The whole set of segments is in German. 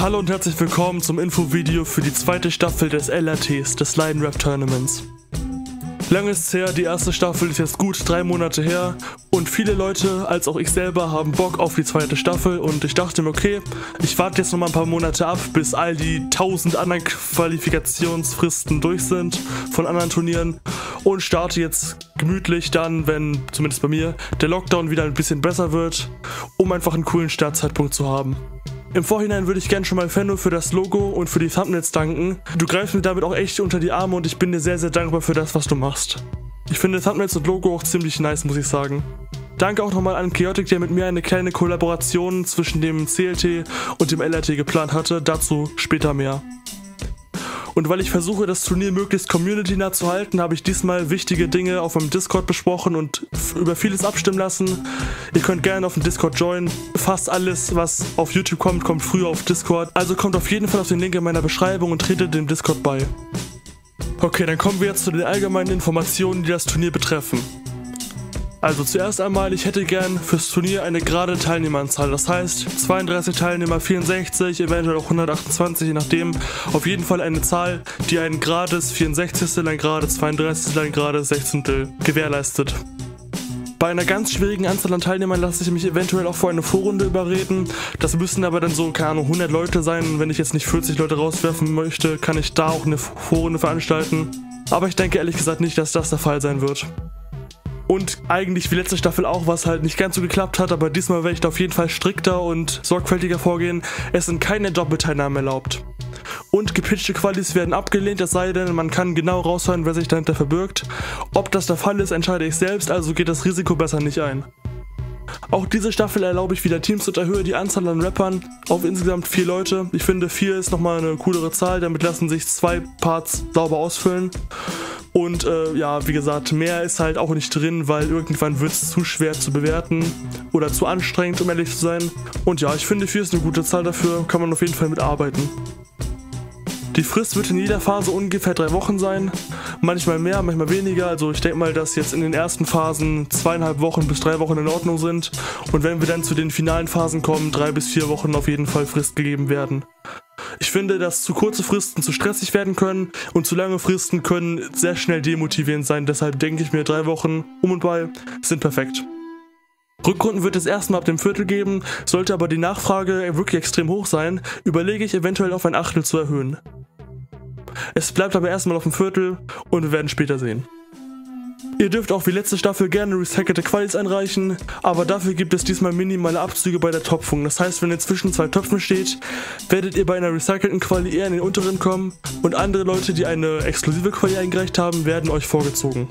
Hallo und herzlich willkommen zum Infovideo für die zweite Staffel des LRTs, des Leiden Rap Tournaments. Lange ist her, die erste Staffel ist jetzt gut drei Monate her und viele Leute, als auch ich selber, haben Bock auf die zweite Staffel und ich dachte mir, okay, ich warte jetzt noch mal ein paar Monate ab, bis all die tausend anderen Qualifikationsfristen durch sind von anderen Turnieren und starte jetzt gemütlich dann, wenn, zumindest bei mir, der Lockdown wieder ein bisschen besser wird, um einfach einen coolen Startzeitpunkt zu haben. Im Vorhinein würde ich gerne schon mal Fenno für das Logo und für die Thumbnails danken. Du greifst mir damit auch echt unter die Arme und ich bin dir sehr, sehr dankbar für das, was du machst. Ich finde Thumbnails und Logo auch ziemlich nice, muss ich sagen. Danke auch nochmal an Chaotic, der mit mir eine kleine Kollaboration zwischen dem CLT und dem LRT geplant hatte. Dazu später mehr. Und weil ich versuche, das Turnier möglichst community-nah zu halten, habe ich diesmal wichtige Dinge auf meinem Discord besprochen und über vieles abstimmen lassen. Ihr könnt gerne auf dem Discord joinen. Fast alles, was auf YouTube kommt, kommt früher auf Discord. Also kommt auf jeden Fall auf den Link in meiner Beschreibung und tretet dem Discord bei. Okay, dann kommen wir jetzt zu den allgemeinen Informationen, die das Turnier betreffen. Also zuerst einmal, ich hätte gern fürs Turnier eine gerade Teilnehmeranzahl. Das heißt 32 Teilnehmer, 64, eventuell auch 128, je nachdem. Auf jeden Fall eine Zahl, die ein gerades 64, ein gerades 32, ein gerades 16 gewährleistet. Bei einer ganz schwierigen Anzahl an Teilnehmern lasse ich mich eventuell auch vor eine Vorrunde überreden. Das müssen aber dann so, keine Ahnung, 100 Leute sein. Wenn ich jetzt nicht 40 Leute rauswerfen möchte, kann ich da auch eine Vorrunde veranstalten. Aber ich denke ehrlich gesagt nicht, dass das der Fall sein wird. Und eigentlich wie letzte Staffel auch, was halt nicht ganz so geklappt hat, aber diesmal werde ich da auf jeden Fall strikter und sorgfältiger vorgehen. Es sind keine Doppelteilnahmen erlaubt. Und gepitchte Qualis werden abgelehnt, es sei denn, man kann genau raushören, wer sich dahinter verbirgt. Ob das der Fall ist, entscheide ich selbst, also geht das Risiko besser nicht ein. Auch diese Staffel erlaube ich wieder Teams und erhöhe die Anzahl an Rappern auf insgesamt vier Leute. Ich finde, vier ist nochmal eine coolere Zahl, damit lassen sich zwei Parts sauber ausfüllen. Und äh, ja, wie gesagt, mehr ist halt auch nicht drin, weil irgendwann wird es zu schwer zu bewerten oder zu anstrengend, um ehrlich zu sein. Und ja, ich finde 4 ist eine gute Zahl dafür, kann man auf jeden Fall mitarbeiten. Die Frist wird in jeder Phase ungefähr drei Wochen sein, manchmal mehr, manchmal weniger. Also ich denke mal, dass jetzt in den ersten Phasen zweieinhalb Wochen bis drei Wochen in Ordnung sind. Und wenn wir dann zu den finalen Phasen kommen, drei bis vier Wochen auf jeden Fall Frist gegeben werden. Ich finde, dass zu kurze Fristen zu stressig werden können und zu lange Fristen können sehr schnell demotivierend sein. Deshalb denke ich mir, drei Wochen um und bei sind perfekt. Rückrunden wird es erstmal ab dem Viertel geben, sollte aber die Nachfrage wirklich extrem hoch sein, überlege ich eventuell auf ein Achtel zu erhöhen. Es bleibt aber erstmal auf dem Viertel und wir werden später sehen. Ihr dürft auch wie letzte Staffel gerne recycelte Qualis einreichen, aber dafür gibt es diesmal minimale Abzüge bei der Topfung. Das heißt, wenn ihr zwischen zwei Töpfen steht, werdet ihr bei einer recycelten Quali eher in den unteren kommen und andere Leute, die eine exklusive Quali eingereicht haben, werden euch vorgezogen.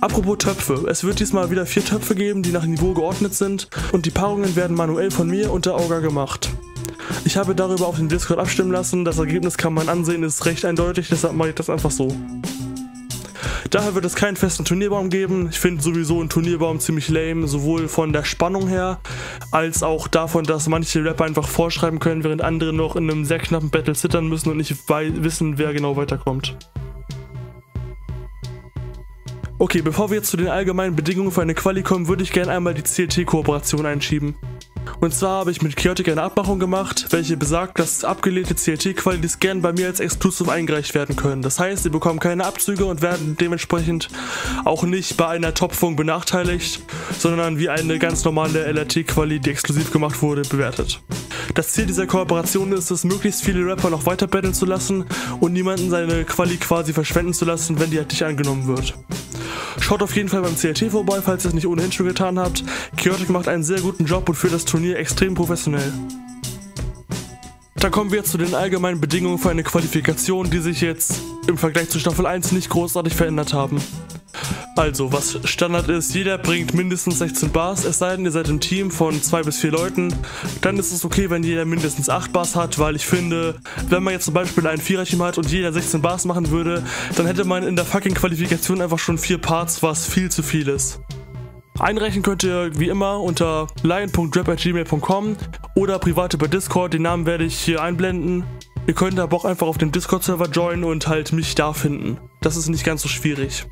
Apropos Töpfe, es wird diesmal wieder vier Töpfe geben, die nach Niveau geordnet sind und die Paarungen werden manuell von mir und der Auga gemacht. Ich habe darüber auf dem Discord abstimmen lassen, das Ergebnis kann man ansehen, ist recht eindeutig, deshalb mache ich das einfach so. Daher wird es keinen festen Turnierbaum geben. Ich finde sowieso einen Turnierbaum ziemlich lame, sowohl von der Spannung her, als auch davon, dass manche Rapper einfach vorschreiben können, während andere noch in einem sehr knappen Battle zittern müssen und nicht wissen, wer genau weiterkommt. Okay, bevor wir jetzt zu den allgemeinen Bedingungen für eine Quali kommen, würde ich gerne einmal die CLT-Kooperation einschieben. Und zwar habe ich mit Chaotic eine Abmachung gemacht, welche besagt, dass abgelehnte CLT-Qualis gern bei mir als Exclusive eingereicht werden können. Das heißt, sie bekommen keine Abzüge und werden dementsprechend auch nicht bei einer Topfung benachteiligt, sondern wie eine ganz normale LRT-Quali, die exklusiv gemacht wurde, bewertet. Das Ziel dieser Kooperation ist es, möglichst viele Rapper noch weiter battlen zu lassen und niemanden seine Quali quasi verschwenden zu lassen, wenn die halt nicht angenommen wird. Schaut auf jeden Fall beim CLT vorbei, falls ihr es nicht ohnehin schon getan habt. Chaotic macht einen sehr guten Job und führt das Turnier extrem professionell. Dann kommen wir zu den allgemeinen Bedingungen für eine Qualifikation, die sich jetzt im Vergleich zu Staffel 1 nicht großartig verändert haben. Also, was Standard ist, jeder bringt mindestens 16 Bars, es sei denn, ihr seid im Team von 2 bis 4 Leuten. Dann ist es okay, wenn jeder mindestens 8 Bars hat, weil ich finde, wenn man jetzt zum Beispiel ein Vierer-Team hat und jeder 16 Bars machen würde, dann hätte man in der fucking Qualifikation einfach schon 4 Parts, was viel zu viel ist. Einreichen könnt ihr wie immer unter lion.rap.gmail.com oder privat über Discord, den Namen werde ich hier einblenden. Ihr könnt aber auch einfach auf dem Discord-Server joinen und halt mich da finden. Das ist nicht ganz so schwierig.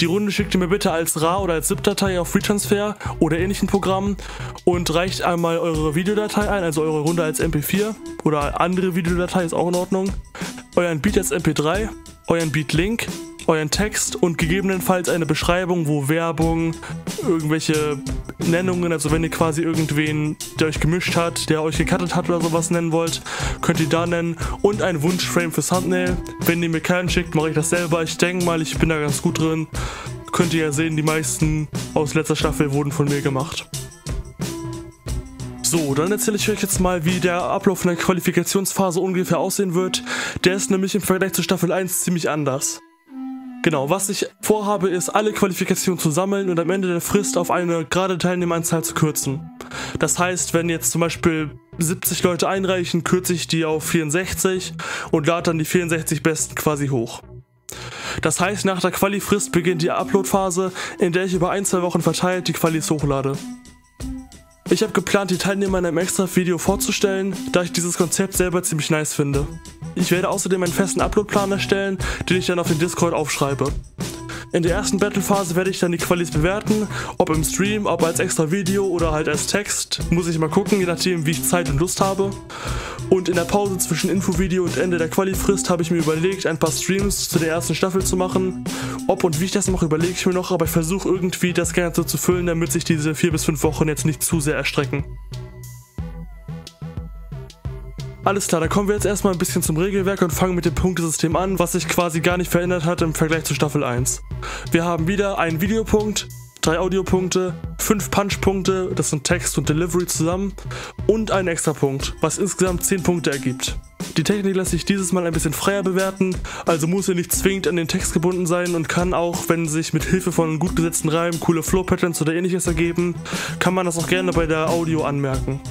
Die Runde schickt ihr mir bitte als RAR oder als ZIP-Datei auf FreeTransfer oder ähnlichen Programmen und reicht einmal eure Videodatei ein, also eure Runde als MP4 oder andere Videodatei ist auch in Ordnung, euren Beat als MP3, euren Beat-Link euren Text und gegebenenfalls eine Beschreibung, wo Werbung, irgendwelche Nennungen, also wenn ihr quasi irgendwen, der euch gemischt hat, der euch gecuttet hat oder sowas nennen wollt, könnt ihr da nennen und ein Wunschframe für Thumbnail. Wenn ihr mir keinen schickt, mache ich das selber. Ich denke mal, ich bin da ganz gut drin. Könnt ihr ja sehen, die meisten aus letzter Staffel wurden von mir gemacht. So, dann erzähle ich euch jetzt mal, wie der Ablauf in der Qualifikationsphase ungefähr aussehen wird. Der ist nämlich im Vergleich zu Staffel 1 ziemlich anders. Genau, was ich vorhabe, ist, alle Qualifikationen zu sammeln und am Ende der Frist auf eine gerade Teilnehmeranzahl zu kürzen. Das heißt, wenn jetzt zum Beispiel 70 Leute einreichen, kürze ich die auf 64 und lade dann die 64 Besten quasi hoch. Das heißt, nach der Quali-Frist beginnt die Upload-Phase, in der ich über ein, zwei Wochen verteilt die Qualis hochlade. Ich habe geplant, die Teilnehmer in einem extra Video vorzustellen, da ich dieses Konzept selber ziemlich nice finde. Ich werde außerdem einen festen Uploadplan erstellen, den ich dann auf den Discord aufschreibe. In der ersten Battle-Phase werde ich dann die Qualis bewerten, ob im Stream, ob als extra Video oder halt als Text. Muss ich mal gucken, je nachdem wie ich Zeit und Lust habe. Und in der Pause zwischen Infovideo und Ende der Quali-Frist habe ich mir überlegt, ein paar Streams zu der ersten Staffel zu machen. Ob und wie ich das mache, überlege ich mir noch, aber ich versuche irgendwie das Ganze zu füllen, damit sich diese vier bis fünf Wochen jetzt nicht zu sehr erstrecken. Alles klar, dann kommen wir jetzt erstmal ein bisschen zum Regelwerk und fangen mit dem Punktesystem an, was sich quasi gar nicht verändert hat im Vergleich zu Staffel 1. Wir haben wieder einen Videopunkt, drei Audiopunkte, fünf Punchpunkte, das sind Text und Delivery zusammen und einen Extrapunkt, was insgesamt 10 Punkte ergibt. Die Technik lässt sich dieses Mal ein bisschen freier bewerten, also muss ihr nicht zwingend an den Text gebunden sein und kann auch, wenn sich mit Hilfe von gut gesetzten Reimen coole Flow-Patterns oder ähnliches ergeben, kann man das auch gerne bei der Audio anmerken.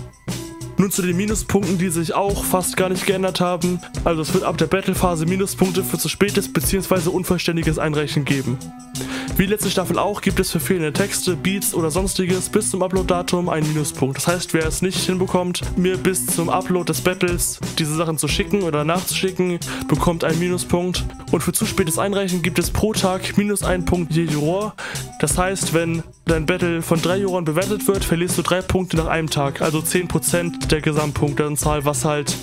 Nun zu den Minuspunkten, die sich auch fast gar nicht geändert haben. Also es wird ab der Battlephase Minuspunkte für zu spätes bzw. unvollständiges Einreichen geben. Wie letzte Staffel auch gibt es für fehlende Texte, Beats oder sonstiges bis zum Upload-Datum einen Minuspunkt. Das heißt, wer es nicht hinbekommt, mir bis zum Upload des Battles diese Sachen zu schicken oder nachzuschicken, bekommt einen Minuspunkt. Und für zu spätes Einreichen gibt es pro Tag minus einen Punkt je Juror. Das heißt, wenn dein Battle von drei Juroren bewertet wird, verlierst du drei Punkte nach einem Tag, also 10% der Gesamtpunkteanzahl, was halt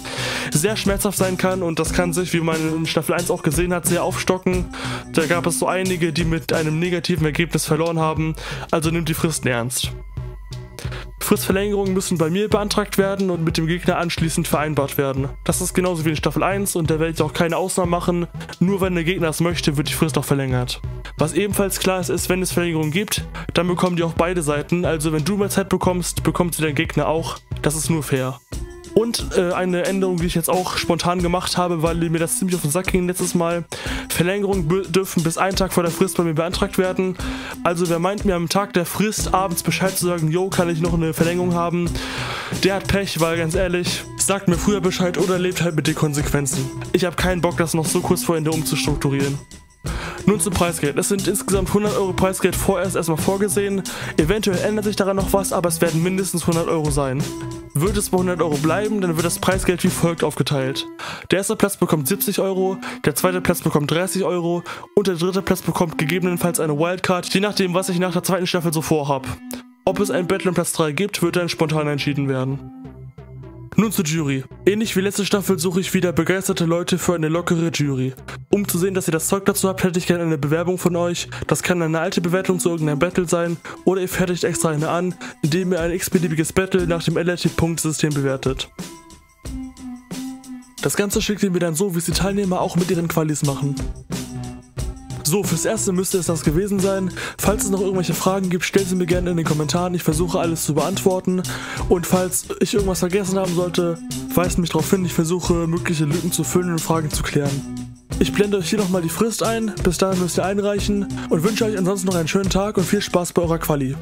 sehr schmerzhaft sein kann und das kann sich, wie man in Staffel 1 auch gesehen hat, sehr aufstocken. Da gab es so einige, die mit einem negativen Ergebnis verloren haben, also nimmt die Fristen ernst. Fristverlängerungen müssen bei mir beantragt werden und mit dem Gegner anschließend vereinbart werden. Das ist genauso wie in Staffel 1 und da werde ich auch keine Ausnahmen machen, nur wenn der Gegner es möchte, wird die Frist auch verlängert. Was ebenfalls klar ist, ist, wenn es Verlängerungen gibt, dann bekommen die auch beide Seiten, also wenn du mehr Zeit bekommst, bekommt sie dein Gegner auch, das ist nur fair. Und äh, eine Änderung, die ich jetzt auch spontan gemacht habe, weil mir das ziemlich auf den Sack ging letztes Mal. Verlängerungen dürfen bis einen Tag vor der Frist bei mir beantragt werden. Also wer meint mir am Tag der Frist abends Bescheid zu sagen, yo, kann ich noch eine Verlängerung haben, der hat Pech, weil ganz ehrlich, sagt mir früher Bescheid oder lebt halt mit den Konsequenzen. Ich habe keinen Bock, das noch so kurz vor Ende umzustrukturieren. Nun zum Preisgeld. Es sind insgesamt 100 Euro Preisgeld vorerst erstmal vorgesehen. Eventuell ändert sich daran noch was, aber es werden mindestens 100 Euro sein. Wird es bei 100 Euro bleiben, dann wird das Preisgeld wie folgt aufgeteilt. Der erste Platz bekommt 70 Euro, der zweite Platz bekommt 30 Euro und der dritte Platz bekommt gegebenenfalls eine Wildcard, je nachdem, was ich nach der zweiten Staffel so vorhab. Ob es ein Battle in Platz 3 gibt, wird dann spontan entschieden werden. Nun zur Jury. Ähnlich wie letzte Staffel suche ich wieder begeisterte Leute für eine lockere Jury. Um zu sehen, dass ihr das Zeug dazu habt, hätte ich gerne eine Bewerbung von euch. Das kann eine alte Bewertung zu irgendeinem Battle sein oder ihr fertigt extra eine an, indem ihr ein x-beliebiges Battle nach dem LRT-Punktesystem bewertet. Das Ganze schickt ihr mir dann so, wie es die Teilnehmer auch mit ihren Qualis machen. So, fürs Erste müsste es das gewesen sein. Falls es noch irgendwelche Fragen gibt, stellt sie mir gerne in den Kommentaren. Ich versuche alles zu beantworten. Und falls ich irgendwas vergessen haben sollte, weist mich darauf hin. Ich versuche mögliche Lücken zu füllen und Fragen zu klären. Ich blende euch hier nochmal die Frist ein. Bis dahin müsst ihr einreichen und wünsche euch ansonsten noch einen schönen Tag und viel Spaß bei eurer Quali.